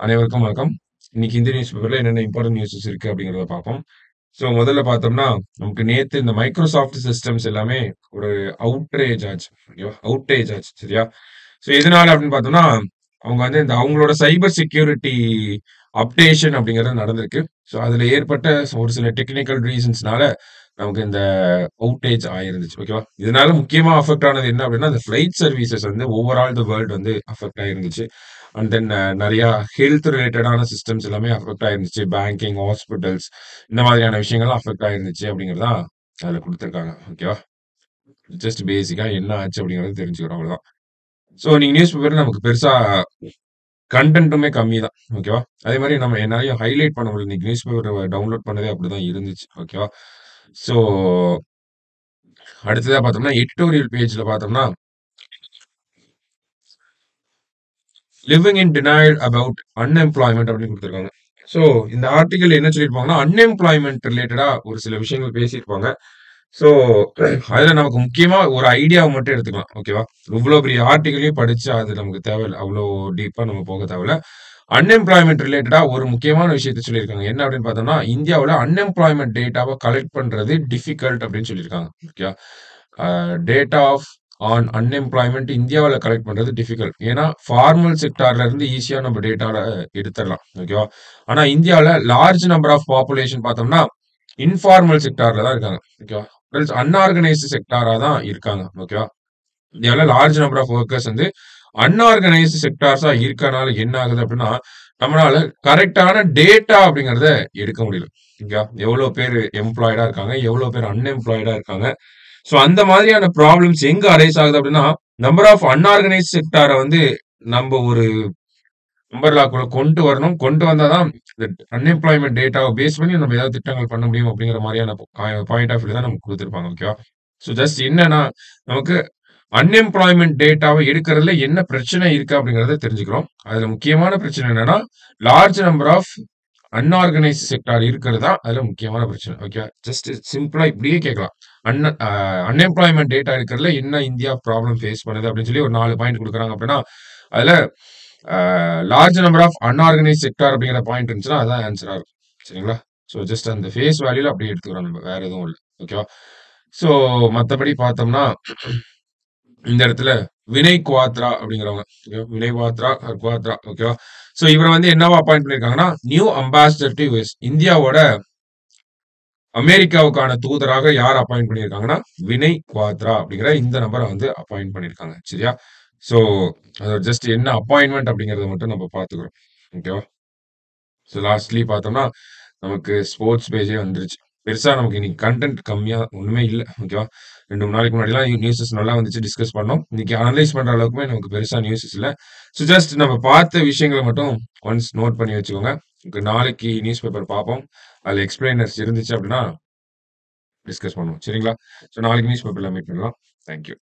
அனைவருக்கும் வணக்கம். இன்னைக்கு இந்திய நியூஸ் பேப்பர்ல என்னென்ன இம்பார்ட்டன் நியூஸஸ் இருக்கு அப்படிங்கிறத பார்ப்போம். ஸோ முதல்ல பார்த்தோம்னா, நமக்கு நேத்து இந்த மைக்ரோசாஃப்ட் சிஸ்டம்ஸ் எல்லாமே ஒரு அவுட்ரேஜ் ஆச்சு. ஓகேவா? அவுட்டேஜ் ஆச்சு. சரியா? ஸோ எதனால அப்படின்னு பார்த்தோம்னா, அவங்க வந்து இந்த அவங்களோட சைபர் செக்யூரிட்டி அப்டேஷன் அப்படிங்கிறது நடந்திருக்கு. ஸோ அதுல ஏற்பட்ட ஒரு சில டெக்னிக்கல் ரீசன்ஸ்னால நமக்கு இந்த அவுட்டேஜ் ஆயிருந்துச்சு. ஓகேவா? இதனால முக்கியமா அஃபெக்ட் ஆனது என்ன அப்படின்னா, இந்த ஃப்ளைட் சர்வீசஸ் வந்து ஓவரால் தி வேர்ல்ட் வந்து அஃபெக்ட் ஆயிருந்துச்சு. அண்ட் தென் நிறைய ஹெல்த் ரிலேட்டடான சிஸ்டம்ஸ் எல்லாமே அஃபெக்ட் ஆயிருந்துச்சு. பேங்கிங், ஹாஸ்பிட்டல்ஸ் இந்த மாதிரியான விஷயங்கள்லாம் அஃபெக்ட் ஆயிருந்துச்சு அப்படிங்கிறது தான் கொடுத்துருக்காங்க ஓகேவா? ஜஸ்ட் பேசிக்காக என்ன ஆச்சு அப்படிங்கிறத தெரிஞ்சுக்கிறோம் அவ்வளோதான் ஸோ நீங்கள் நியூஸ் பேப்பர் நமக்கு பெருசாக கன்டென்ட்டுமே கம்மி தான். ஓகேவா? அதே மாதிரி நம்ம நெறைய ஹைலைட் பண்ண முடியல. இன்னைக்கு நியூஸ் பேப்பர் டவுன்லோட் பண்ணதே அப்படிதான் இருந்துச்சு. ஓகேவா? ஸோ அடுத்ததாக பார்த்தோம்னா, எடிட்டோரியல் பேஜ்ல பார்த்தோம்னா living in denial about unemployment அப்படின்னு கொடுத்துருக்காங்க ஸோ இந்த ஆர்டிக்கல் என்ன சொல்லியிருப்பாங்கன்னா, அன்எம்ப்ளாய்மெண்ட் ரிலேட்டடா ஒரு சில விஷயங்கள் பேசியிருப்பாங்க. ஸோ அதில் நமக்கு முக்கியமா ஒரு ஐடியாவை மட்டும் எடுத்துக்கலாம். ஓகேவா? இவ்வளோ பெரிய ஆர்டிக்கிளையும் படித்து அது நமக்கு தேவையில்லை அவ்வளோ டீப்பா நம்ம போக தேவையில்ல. அன்எம்ப்ளாய்மெண்ட் ரிலேட்டடா ஒரு முக்கியமான விஷயத்த சொல்லியிருக்காங்க. என்ன அப்படின்னு பார்த்தோம்னா, இந்தியாவில் அன்எம்ப்ளாய்மெண்ட் டேட்டாவை கலெக்ட் பண்ணுறது டிஃபிகல்ட் அப்படின்னு சொல்லியிருக்காங்க. ஓகேவா? டேட்டா ஆஃப் ஆன் அன்எம்ப்ளாய்மெண்ட் இந்தியாவில் கலெக்ட் பண்றது டிஃபிகல்ட். ஏன்னா ஃபார்மல் செக்டார்ல இருந்து ஈஸியா நம்ம டேட்டாவில் எடுத்துடலாம் ஓகேவா? ஆனா இந்தியாவில் லார்ஜ் நம்பர் ஆஃப் பாப்புலேஷன் பார்த்தோம்னா, இன்ஃபார்மல் செக்டார்ல தான் இருக்காங்க. ஓகேவா? அன்ஆர்கனைஸ்டு செக்டாராக செக்டாரா தான் இருக்காங்க. ஓகேவா? இந்தியாவில் லார்ஜ் நம்பர் ஆஃப் ஒர்க்கர்ஸ் வந்து அன்ஆர்கனைஸ் செக்டார்ஸா இருக்கனால என்ன ஆகுது அப்படின்னா, நம்மளால கரெக்டான டேட்டா அப்படிங்கிறத எடுக்க முடியல. ஓகேவா? எவ்வளோ பேர் எம்ப்ளாய்டா இருக்காங்க, எவ்வளோ பேர் அன்எம்ப்ளாய்டா இருக்காங்க. ஸோ அந்த மாதிரியான ப்ராப்ளம்ஸ் எங்க அரைஸ் ஆகுது அப்படின்னா, நம்பர் ஆஃப் அன்ஆர்கனைஸ் செக்டாரை வந்து நம்ம ஒரு நம்பர்லாக்குள்ள கொண்டு வரணும். கொண்டு வந்தா தான் இந்த அன்எம்ப்ளாய்மென்ட் பேஸ் பண்ணி நம்ம ஏதாவது திட்டங்கள் பண்ண முடியும் அப்படிங்கிற மாதிரியான பாய் பாயிண்ட் ஆஃப் வியூ தான் நமக்கு கொடுத்துருப்பாங்க ஓகேவா? ஸோ ஜஸ்ட் என்னன்னா, நமக்கு அன்எம்ப்ளாய்மெண்ட் டேட்டாவை எடுக்கிறதுல என்ன பிரச்சனை இருக்கு அப்படிங்கிறத தெரிஞ்சுக்கிறோம். அதுல முக்கியமான பிரச்சனை என்னன்னா, large number of unorganised sector இருக்கிறது தான் அதுல முக்கியமான பிரச்சனை. ஓகேவா? ஜஸ்ட் சிம்பிளா இப்படியே கேட்கலாம். அன் அன்எம்ப்ளாய்மெண்ட் டேட்டா இருக்கிறதுல என்ன இந்தியா ப்ராப்ளம் ஃபேஸ் பண்ணுது அப்படின்னு சொல்லி ஒரு நாலு பாயிண்ட் கொடுக்குறாங்க அப்படின்னா, அதுல large number of unorganised sector அப்படிங்கிற பாயிண்ட் இருந்துச்சுன்னா, அதான் ஆன்சரா இருக்கும். சரிங்களா? ஸோ ஜஸ்ட் அந்த ஃபேஸ் வேல்யூல அப்படியே எடுத்துக்கிறோம் நம்ம. வேற எதுவும் இல்லை ஓகேவா? ஸோ மற்றபடி பார்த்தோம்னா, இந்த இடத்துல வினய் குவாத்ரா அப்படிங்கிறவங்க. வினய் குவாத்ரா, குவாத்ரா ஓகேவா? ஸோ இவரை வந்து என்னவா அப்பாயிண்ட் பண்ணியிருக்காங்கன்னா, நியூ அம்பாசிடர் டு யுஎஸ் இந்தியாவோட அமெரிக்காவுக்கான தூதராக யார் அப்பாயிண்ட் பண்ணியிருக்காங்கன்னா, வினய் குவாத்ரா அப்படிங்கிற இந்த நபரை வந்து அப்பாயிண்ட் பண்ணியிருக்காங்க. சரியா? ஸோ அதோட ஜஸ்ட் என்ன அப்பாயின்மெண்ட் அப்படிங்கிறத மட்டும் நம்ம பார்த்துக்கிறோம். ஓகேவா? ஸோ லாஸ்ட்லி பார்த்தோம்னா, நமக்கு ஸ்போர்ட்ஸ் பேஜே வந்துருச்சு. பெருசாக நமக்கு இன்னைக்கு கன்டென்ட் கம்மியாக ஒன்றுமே இல்லை ஓகேவா? 2, 3 நாளைக்கு முன்னாடிலாம் நியூஸஸ் நல்லா வந்துச்சு. டிஸ்கஸ் பண்ணோம். இன்னைக்கு அனலைஸ் பண்ணுற அளவுக்குமே நமக்கு பெருசாக நியூஸஸ் இல்லை ஸோ ஜஸ்ட் நம்ம பார்த்த விஷயங்களை மட்டும் ஒன்ஸ் நோட் பண்ணி வச்சுக்கோங்க. நாளைக்கு நியூஸ் பேப்பர் பார்ப்போம். அதில் எக்ஸ்பிளைனர்ஸ் இருந்துச்சு அப்படின்னா டிஸ்கஸ் பண்ணுவோம். சரிங்களா? ஸோ நாளைக்கு நியூஸ் பேப்பரில் மீட் பண்ணலாம். Thank you.